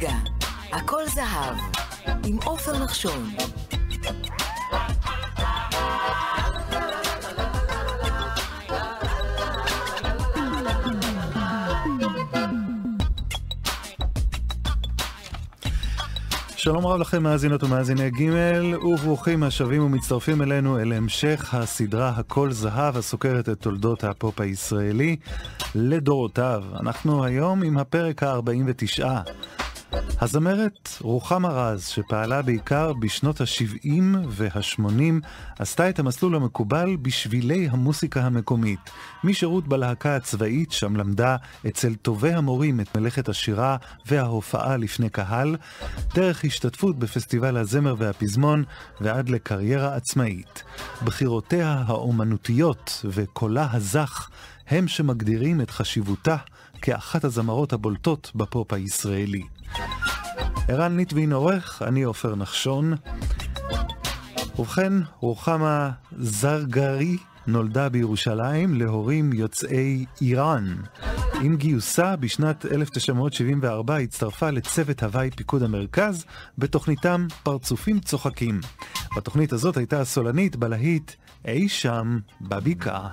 רגע, הכל זהב, עם עופר נחשון. שלום רב לכם מאזינות ומאזיני ג' וברוכים השבים ומצטרפים אלינו אל המשך הסדרה הכל זהב הסוקרת את תולדות הפופ הישראלי לדורותיו. אנחנו היום עם הפרק ה-49. הזמרת רוחמה רז, שפעלה בעיקר בשנות ה-70 וה-80, עשתה את המסלול המקובל בשבילי המוסיקה המקומית. משירות בלהקה הצבאית, שם למדה אצל טובי המורים את מלאכת השירה וההופעה לפני קהל, דרך השתתפות בפסטיבל הזמר והפזמון, ועד לקריירה עצמאית. בחירותיה האומנותיות וקולה הזך הם שמגדירים את חשיבותה כאחת הזמרות הבולטות בפופ הישראלי. ערן ליטבין עורך, אני עופר נחשון. ובכן, רוחמה זרגרי נולדה בירושלים להורים יוצאי איראן. עם גיוסה בשנת 1974 הצטרפה לצוות הוואי פיקוד המרכז בתוכניתם פרצופים צוחקים. בתוכנית הזאת הייתה הסולנית בלהיט אי שם בבקעה.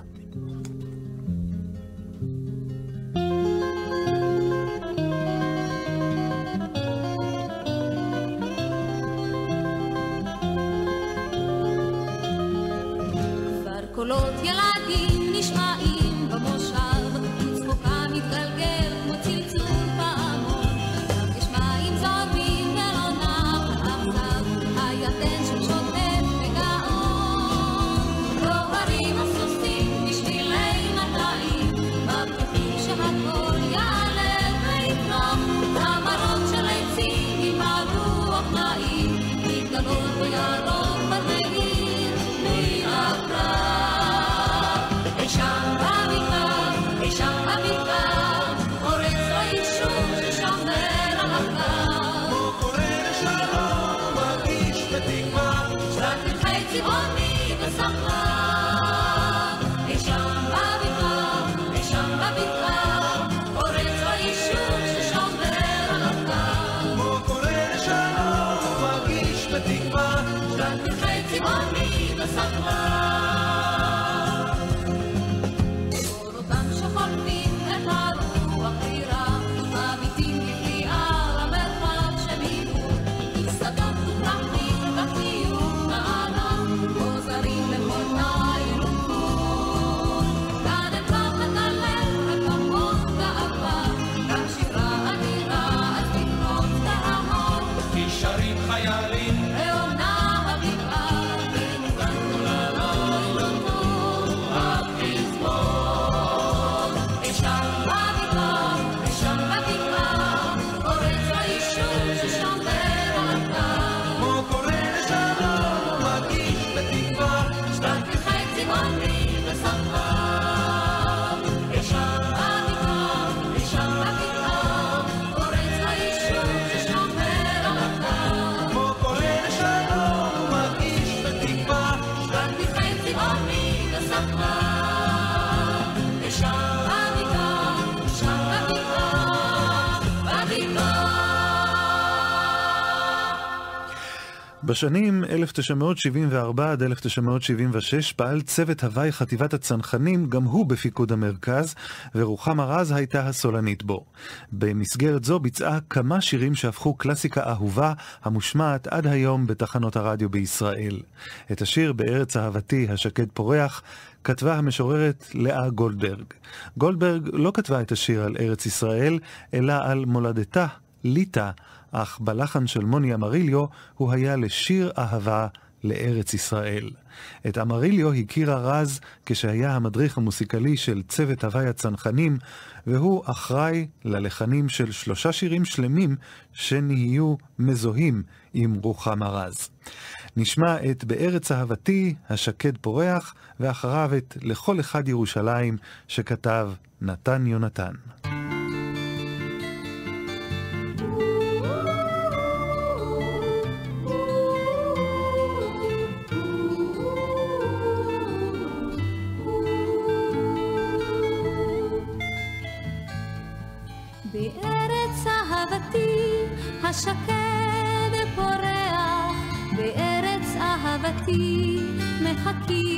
בשנים 1974 עד 1976 פעל צוות הוואי חטיבת הצנחנים, גם הוא בפיקוד המרכז, ורוחמה רז הייתה הסולנית בו. במסגרת זו ביצעה כמה שירים שהפכו קלאסיקה אהובה, המושמעת עד היום בתחנות הרדיו בישראל. את השיר "בארץ אהבתי השקד פורח" כתבה המשוררת לאה גולדברג. גולדברג לא כתבה את השיר על ארץ ישראל, אלא על מולדתה, ליטא, אך בלחן של מוני אמריליו הוא היה לשיר אהבה לארץ ישראל. את אמריליו הכירה רז כשהיה המדריך המוסיקלי של צוות הוואי הצנחנים, והוא אחראי ללחנים של שלושה שירים שלמים שנהיו מזוהים עם רוחמה רז. נשמע את בארץ אהבתי, השקד פורח, ואחריו את לכל אחד ירושלים, שכתב נתן יונתן. השקד פורח בארץ אהבתי מחכים.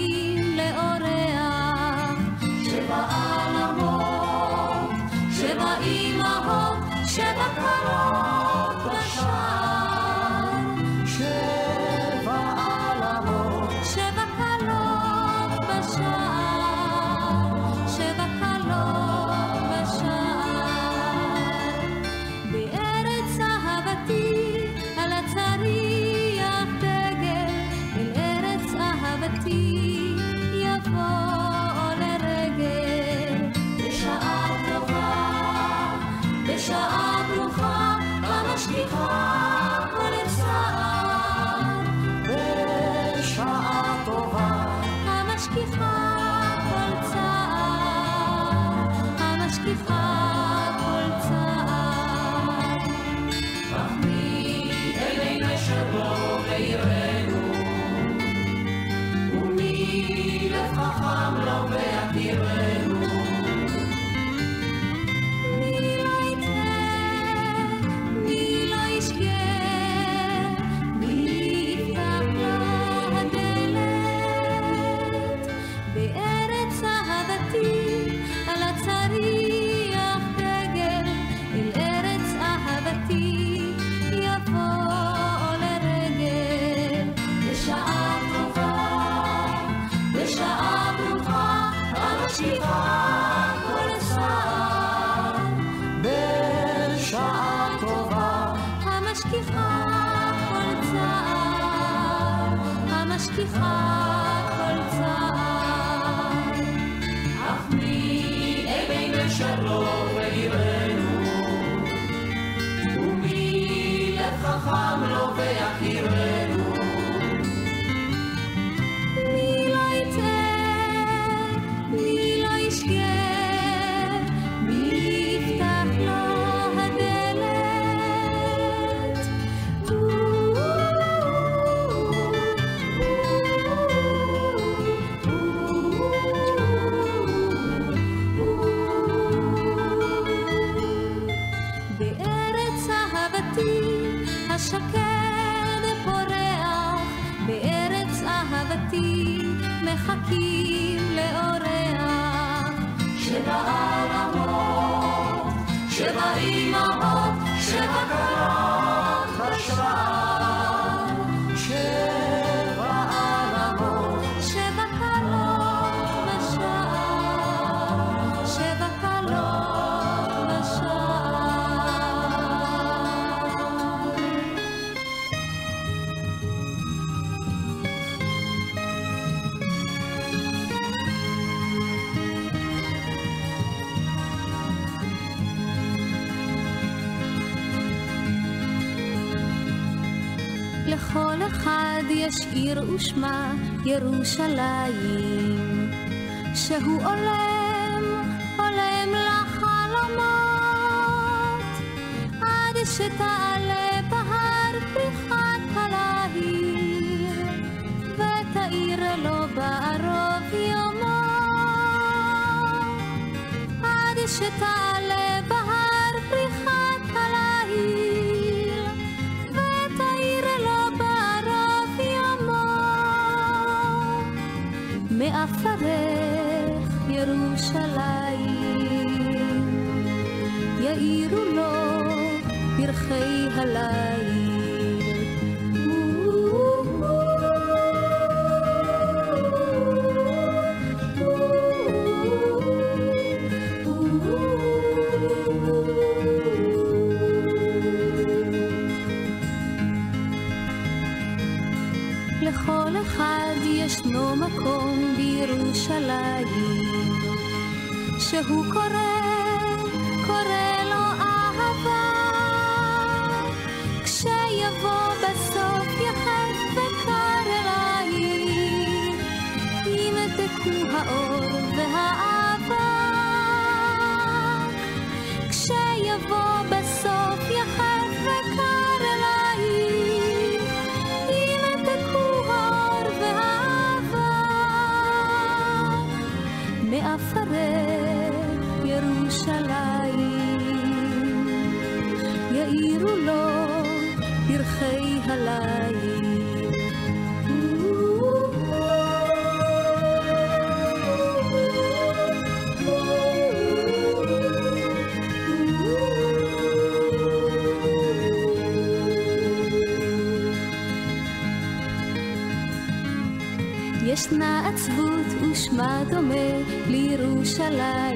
keep לכל אחד יש עיר ושמה ירושלים, שהוא עולם, עולם לחלומות, עד שתה alive. ושמה דומה לירושלים,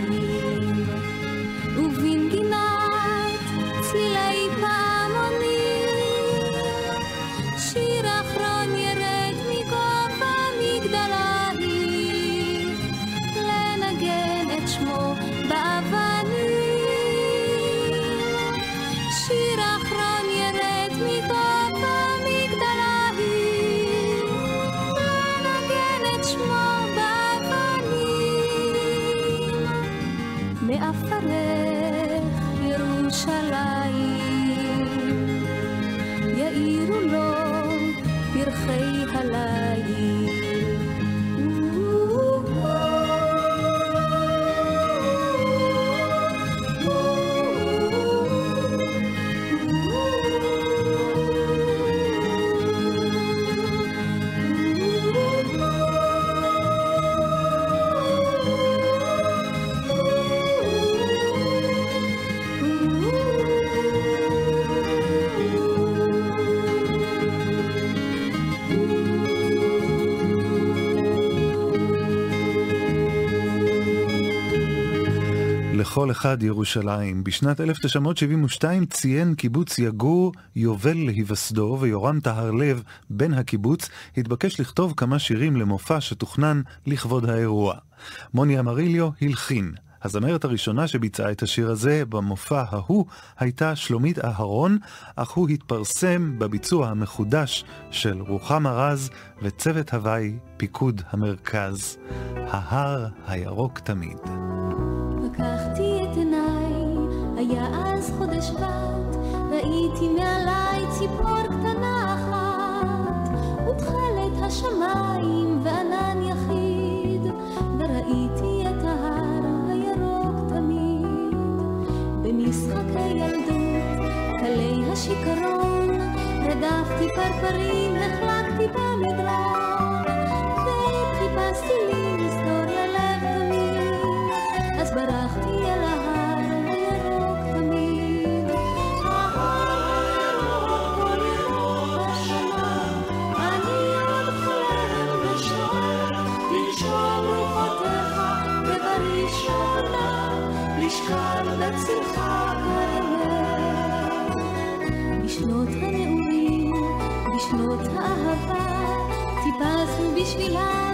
לכל אחד ירושלים. בשנת 1972 ציין קיבוץ יגור יובל להיווסדו, ויורם טהרלב, בן הקיבוץ, התבקש לכתוב כמה שירים למופע שתוכנן לכבוד האירוע. מוני אמריליו הלחין. הזמרת הראשונה שביצעה את השיר הזה במופע ההוא הייתה שלומית אהרון, אך הוא התפרסם בביצוע המחודש של רוחמה רז וצוות הוואי פיקוד המרכז. ההר הירוק תמיד. היה אז חודש בת, ראיתי מעליי ציפור קטנה אחת, ותכלת השמיים וענן יחיד, וראיתי את ההר הירוק תמיד. במשחקי ילדות, קלי השיכרון, רדפתי פרפרים, החלקתי במדרון, וחיפשתי לי היסטוריה לב תמיד. אז ברחתי לשכב בצלך כרמל. בשנות הנעורים, בשנות האהבה, טיפסנו בשבילם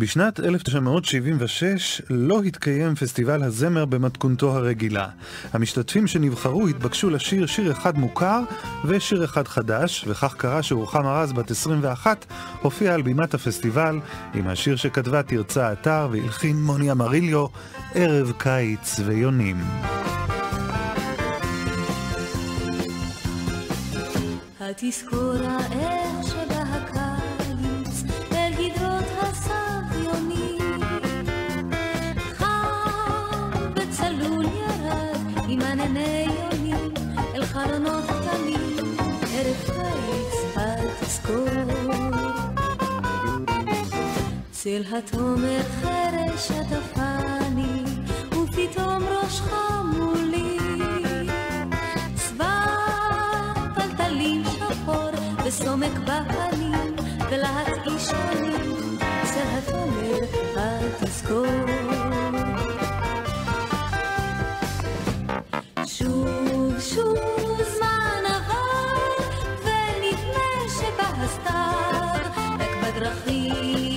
בשנת 1976 לא התקיים פסטיבל הזמר במתכונתו הרגילה. המשתתפים שנבחרו התבקשו לשיר שיר אחד מוכר ושיר אחד חדש, וכך קרה שרוחמה רז, בת 21, הופיעה על בימת הפסטיבל עם השיר שכתבה תרצה אתר והלחין מוני אמריליו, ערב קיץ ויונים. התזכורה איך צל התומר חרש עטפני ופתאום ראשך מולי צבא טלטלים שחור וסומק בפנים ולהט אישונים צל התומר התזכור שוב שוב זמן עבר ונדמה שבא הסתיו רק בדרכים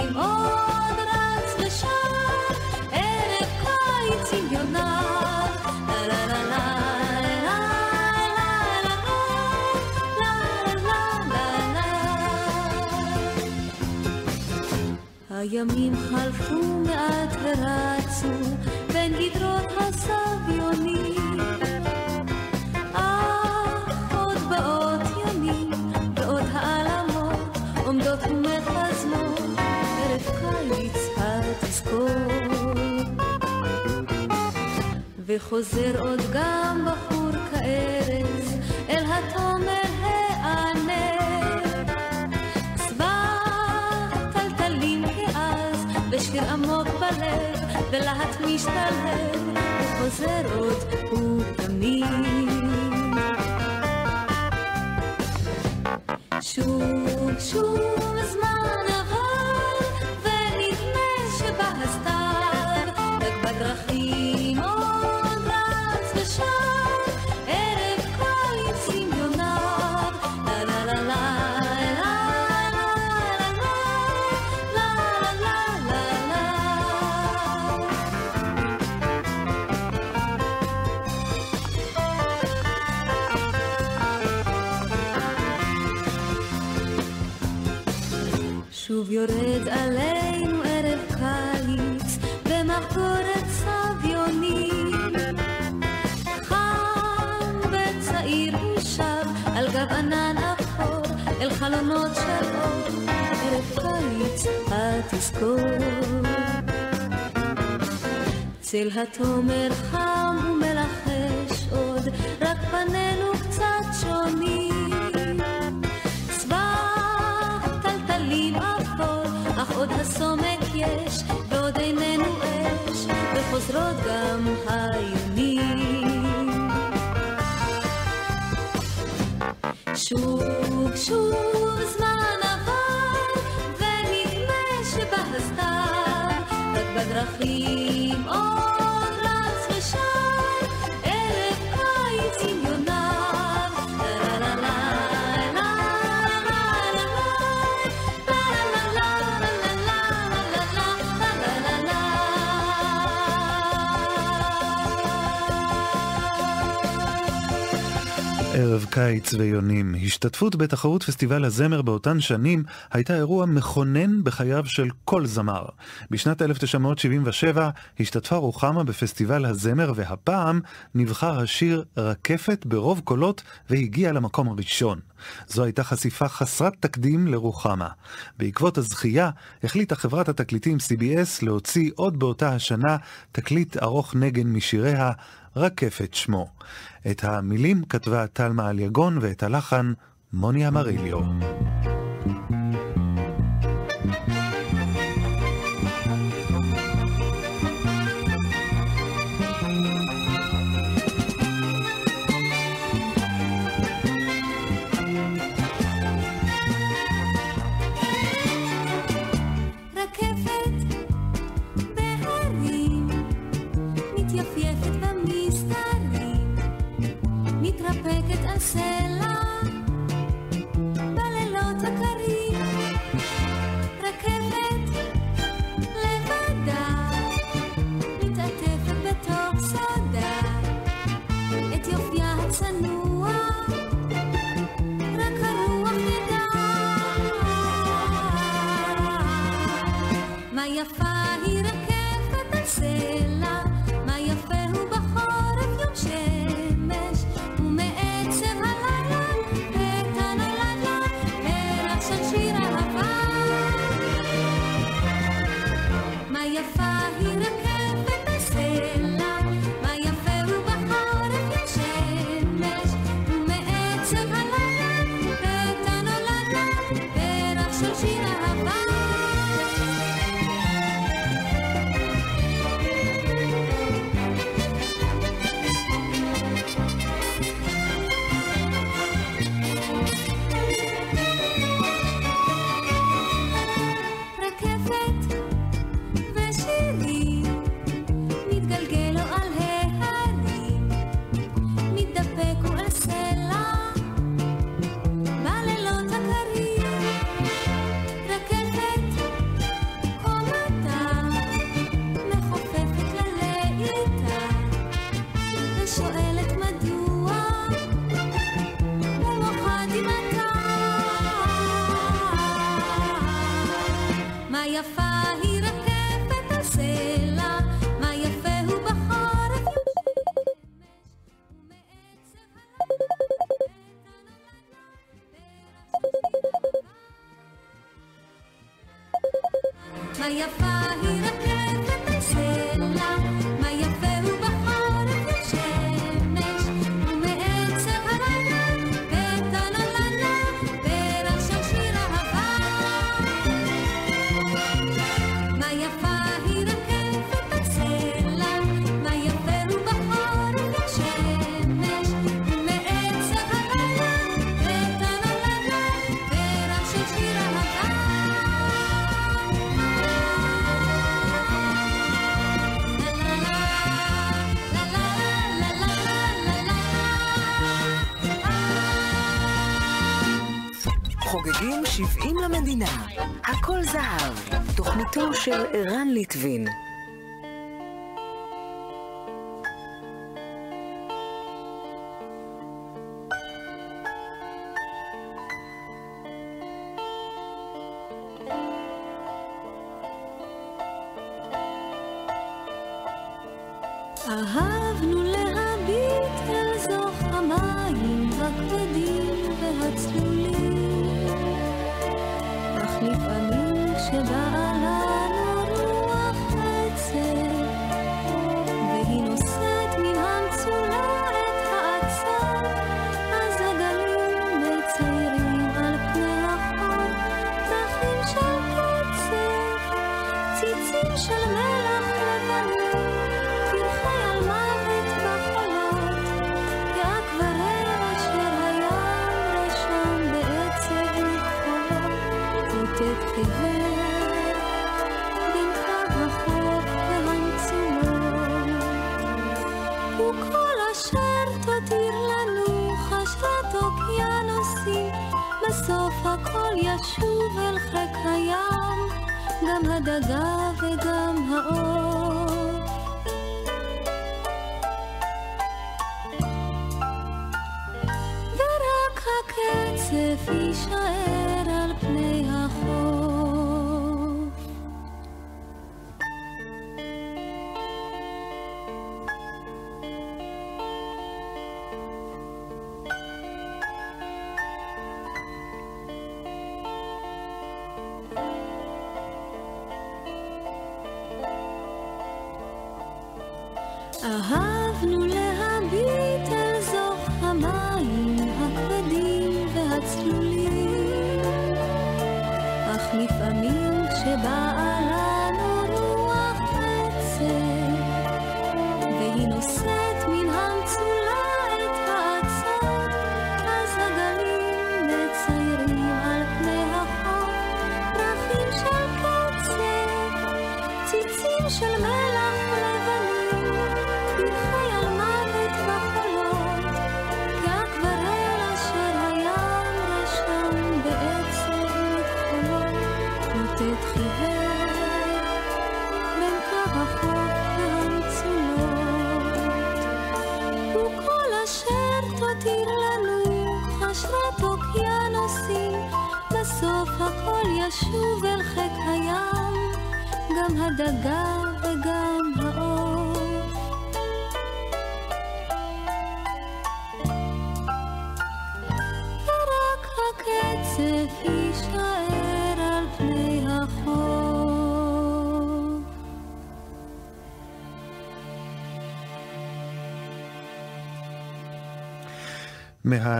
הימים חלפו מעט ורצו בין גדרות הסביונים. אך עוד באות ימים ועוד העלמות עומדות ומחזמות ערב קיץ התזכור וחוזר עוד גם בחור כארז אל התומר ולהט משתלב וחוזר עוד ותמיד שוב שוב זמן עבר ונדמה שבא הסתיו רק בדרכים יורד עלינו ערב קיץ במחקורת סביונים חם וצעיר הוא שב על גב ענן אפור אל חלונות של אור. ערב קיץ התזכור. צל התומר חם ומלחש עוד רק פנינו קצת שונים. צבא טלטלים אך עוד הסומק יש, ועוד איננו אש, וחוזרות גם היונים. שוב, שוב זמן עבר, ונדמה שבא הסתיו, רק בדרכים עוד ערב קיץ ויונים. השתתפות בתחרות פסטיבל הזמר באותן שנים הייתה אירוע מכונן בחייו של כל זמר. בשנת 1977 השתתפה רוחמה בפסטיבל הזמר, והפעם נבחר השיר רקפת ברוב קולות והגיע למקום הראשון. זו הייתה חשיפה חסרת תקדים לרוחמה. בעקבות הזכייה החליטה חברת התקליטים CBS להוציא עוד באותה השנה תקליט ארוך נגן משיריה, רקפת שמו. את המילים כתבה טלמה אליגון ואת הלחן מוני אמריליו. תוכניתו של ערן ליטבין. אהבנו להביט אל זוך המים הכבדים והצלולים, אך לפעמים تبقى قلب جگہ به غم ها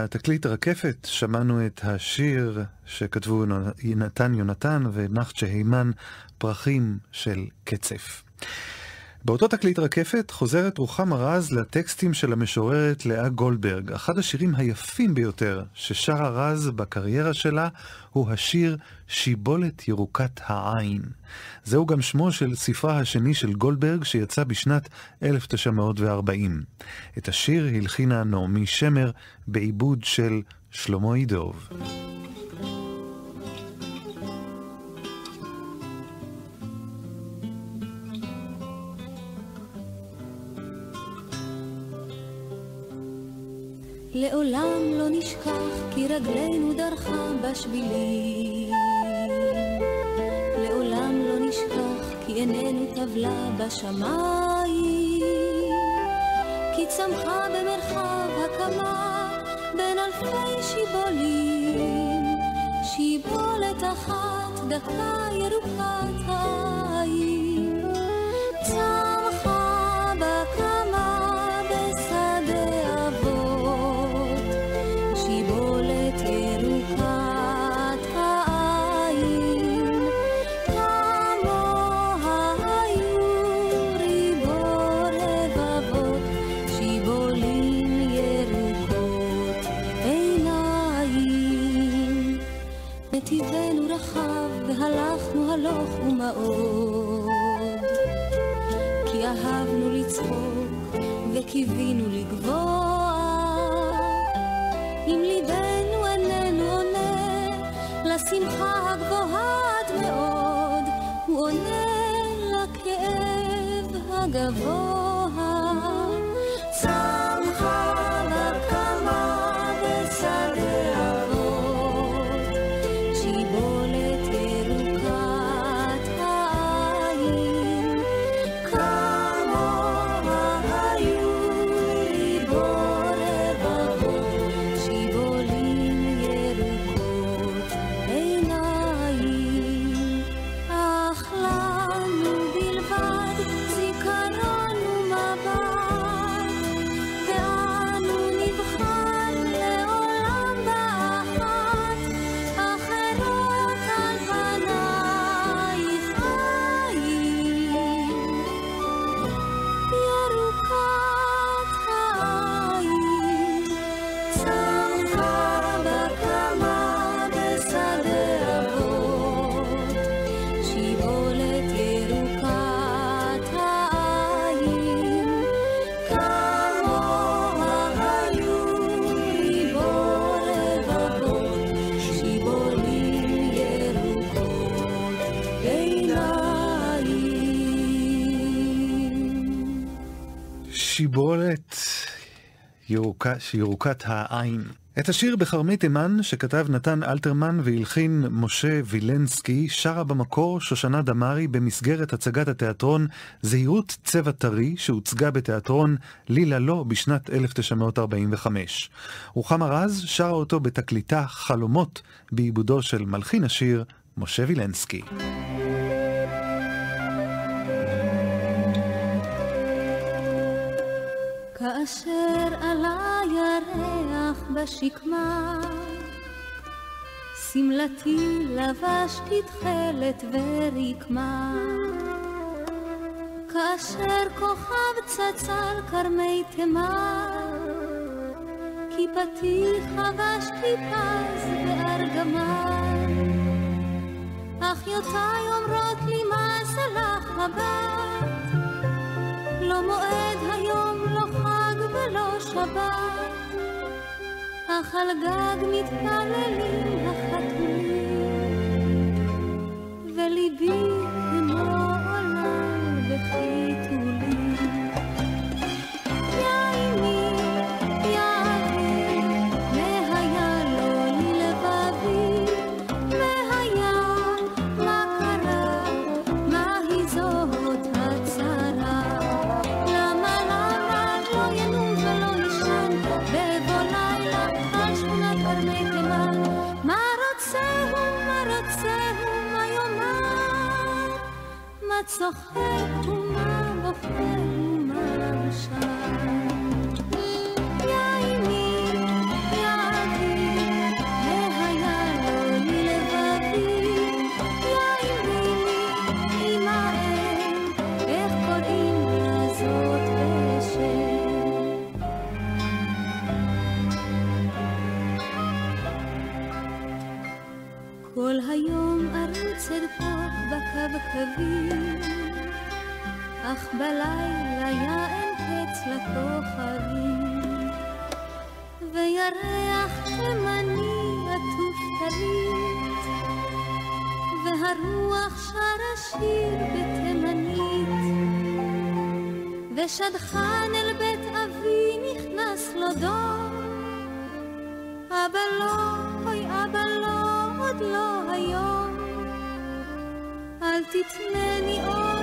מהתקליט רקפת שמענו את השיר שכתבו נתן יונתן ונחצ'ה הימן, פרחים של קצף. באותו תקליט רקפת חוזרת רוחמה רז לטקסטים של המשוררת לאה גולדברג. אחד השירים היפים ביותר ששרה רז בקריירה שלה הוא השיר שיבולת ירוקת העין. זהו גם שמו של ספרה השני של גולדברג שיצא בשנת 1940. את השיר הלחינה נעמי שמר בעיבוד של שלמה ידוב. לעולם לא נשכח כי רגלינו דרכה בשבילים. לעולם לא נשכח כי עינינו טבלה בשמיים. כי צמחה במרחב הקמה בין אלפי שיבולים. שיבולת אחת דקה ירוקת העין. לשמחה הגבוהה מאוד, הוא עונה לכאב הגבוה. ירוקה, ירוקת העין. את השיר בכרמי תימן שכתב נתן אלתרמן והלחין משה וילנסקי שרה במקור שושנה דמארי במסגרת הצגת התיאטרון זהירות צבע טרי שהוצגה בתיאטרון לילה לא בשנת 1945. רוחמה רז שרה אותו בתקליטה חלומות בעיבודו של מלחין השיר משה וילנסקי. כאשר עלה בשקמה, שמלתי לבשתי תכלת ורקמה. כאשר כוכב על כרמי תימן, כיפתי חבשתי פז וארגמן. אחיותיי אומרות לי מה לך הבת, לא מועד היום, לא חג ולא שבת, אך על גג מתפללים החתולים, וליבי כמו עולם בחיתולים. צוחק ומה בוכה ומה שר. כל היום ארוץ אדפוק בקווקבים, אך בלילה יען קץ לכוכבים, וירח תימני עטוף טלית, והרוח שרה שיר בתימנית, ושדכן אל בית אבי נכנס לו דור, אבא לא, אוי אבא לא, עוד לא היום. אל תתנני עוד,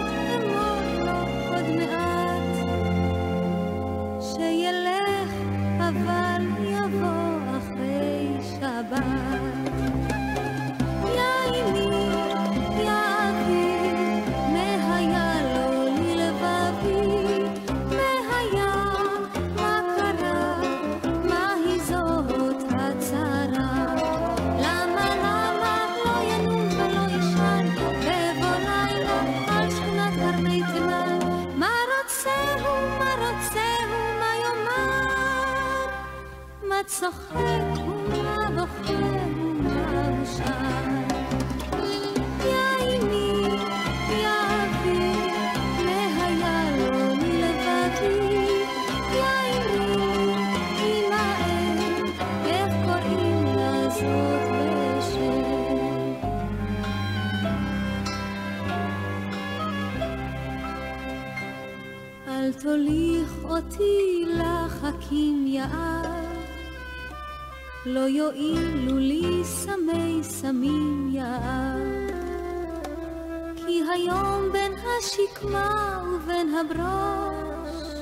צוחק ומה בוכה ומה הוא שר. אל תוליך אותי לחכים יער לא יועילו לי סמי סמים יער, כי היום בין השקמה ובין הברוש,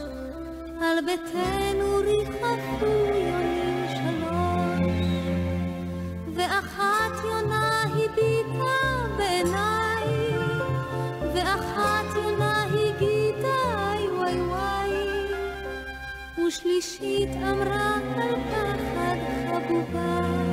על ביתנו ריחפו יונים שלוש, ואחת יונה הביטה בעיניי, ואחת יונה הגידה וואי וואי, ושלישית אמרה על כך 不怕。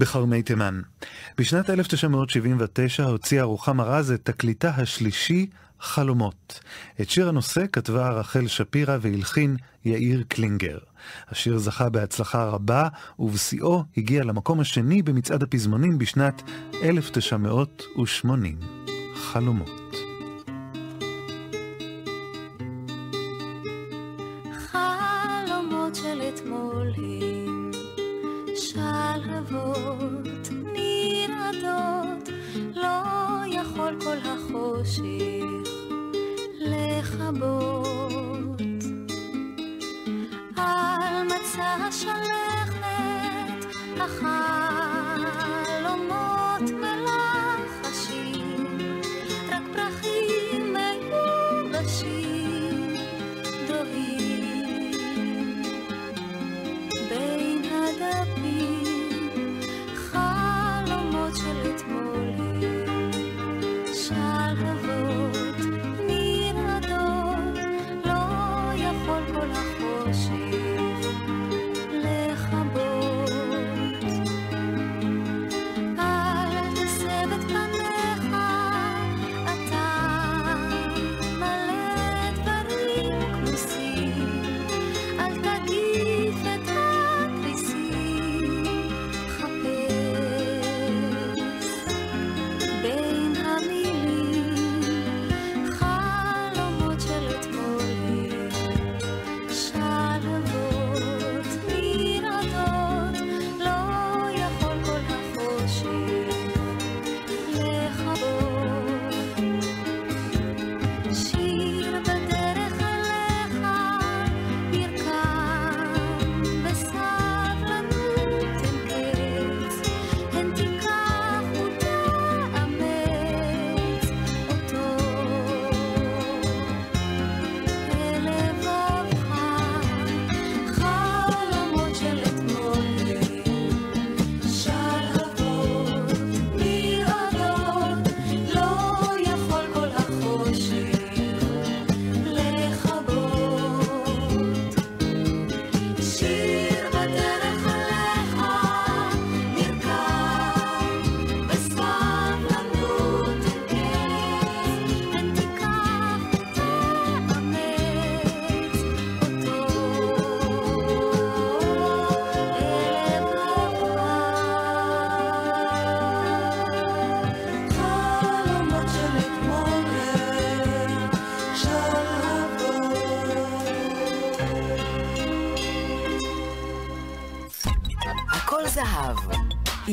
בכרמי תימן. בשנת 1979 הוציאה רוחמה רז את תקליטה השלישי, חלומות. את שיר הנושא כתבה רחל שפירא והלחין יאיר קלינגר. השיר זכה בהצלחה רבה, ובשיאו הגיע למקום השני במצעד הפזמונים בשנת 1980. חלומות.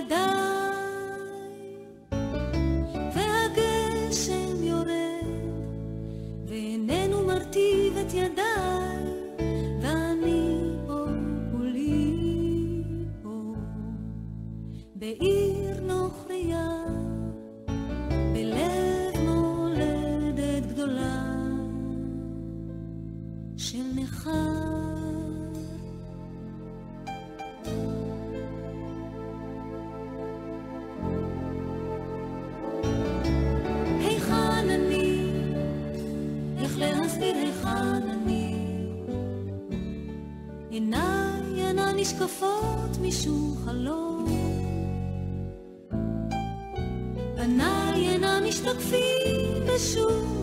दा משתקפים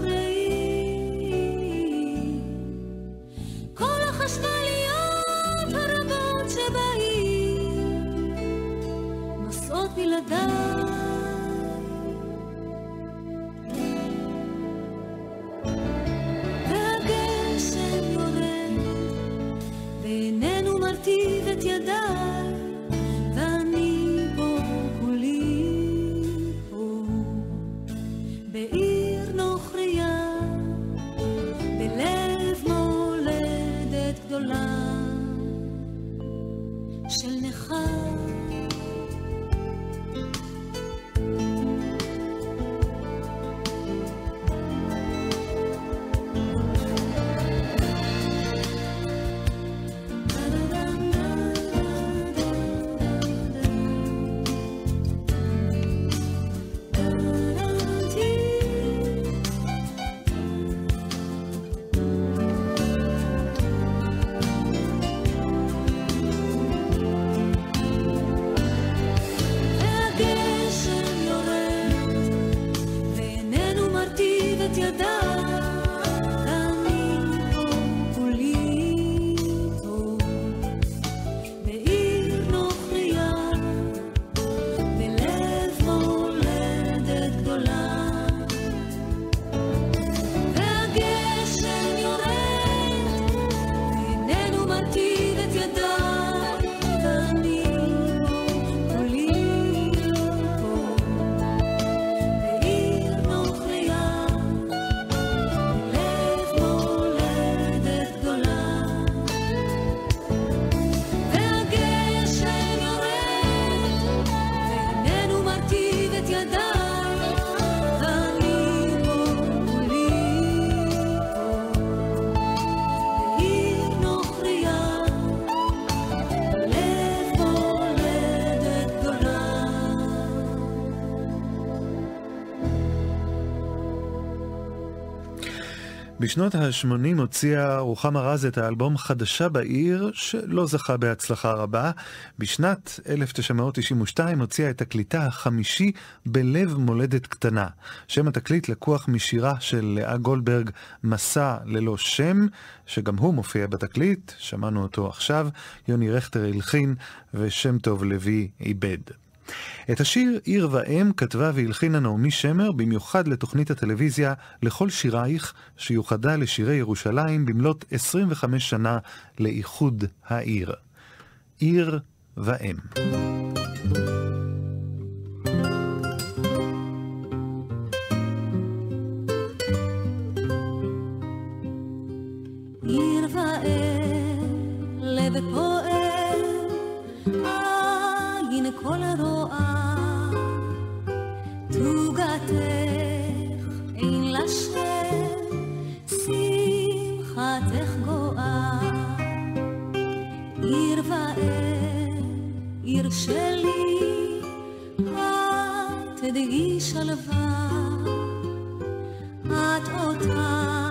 בשנות ה-80 הוציאה רוחמה רז את האלבום חדשה בעיר, שלא זכה בהצלחה רבה. בשנת 1992 הוציאה את תקליטה החמישי בלב מולדת קטנה. שם התקליט לקוח משירה של לאה גולדברג, מסע ללא שם, שגם הוא מופיע בתקליט, שמענו אותו עכשיו, יוני רכטר הלחין ושם טוב לוי עיבד. את השיר עיר ואם כתבה והלחינה נעמי שמר במיוחד לתוכנית הטלוויזיה לכל שירייך, שיוחדה לשירי ירושלים במלאת 25 שנה לאיחוד העיר. עיר ואם. שלי, את תדעי שלווה. את אותה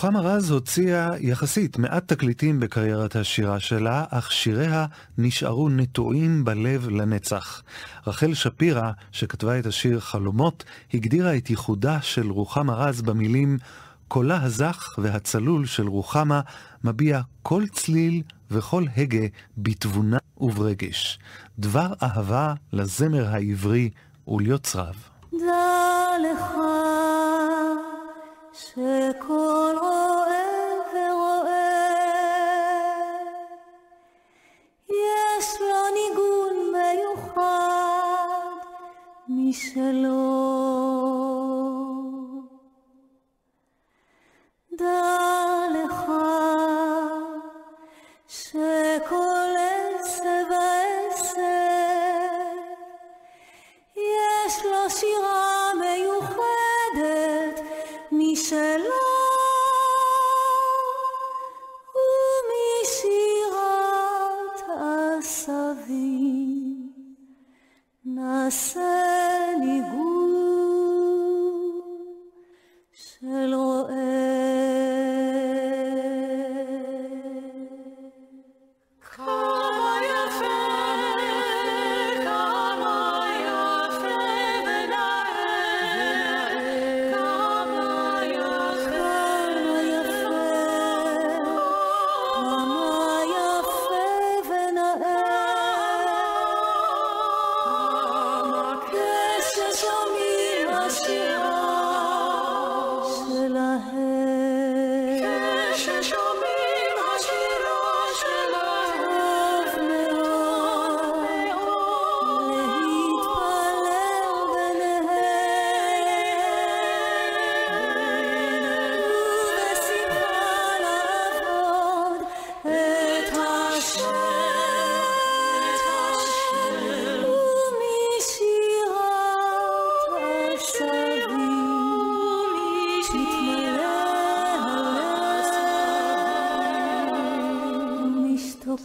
רוחמה רז הוציאה יחסית מעט תקליטים בקריירת השירה שלה, אך שיריה נשארו נטועים בלב לנצח. רחל שפירא, שכתבה את השיר חלומות, הגדירה את ייחודה של רוחמה רז במילים קולה הזך והצלול של רוחמה מביע כל צליל וכל הגה בתבונה וברגש. דבר אהבה לזמר העברי וליוצריו. דע לך שכל רואה ורואה יש לו ניגון מיוחד משלו.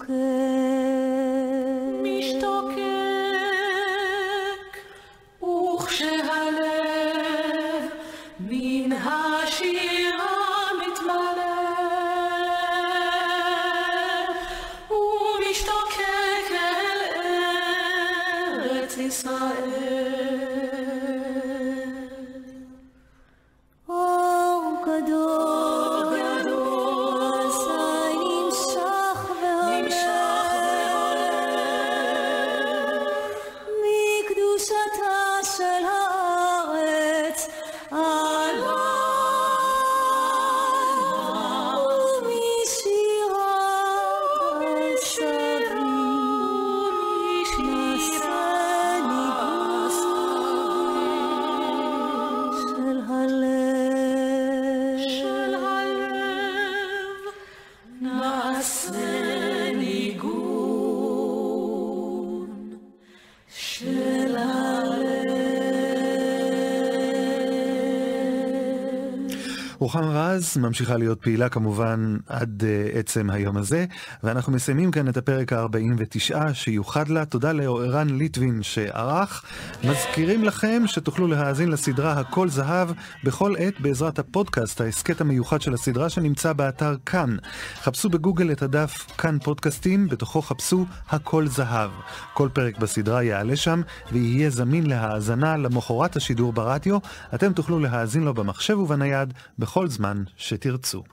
和。רוחמה רז ממשיכה להיות פעילה כמובן עד uh, עצם היום הזה, ואנחנו מסיימים כאן את הפרק ה-49 שיוחד לה. תודה לערן ליטבין שערך. מזכירים לכם שתוכלו להאזין לסדרה הכל זהב בכל עת בעזרת הפודקאסט, ההסכת המיוחד של הסדרה שנמצא באתר כאן. חפשו בגוגל את הדף כאן פודקאסטים, בתוכו חפשו הכל זהב. כל פרק בסדרה יעלה שם ויהיה זמין להאזנה למחרת השידור ברדיו. אתם תוכלו להאזין לו במחשב ובנייד בכל זמן שתרצו.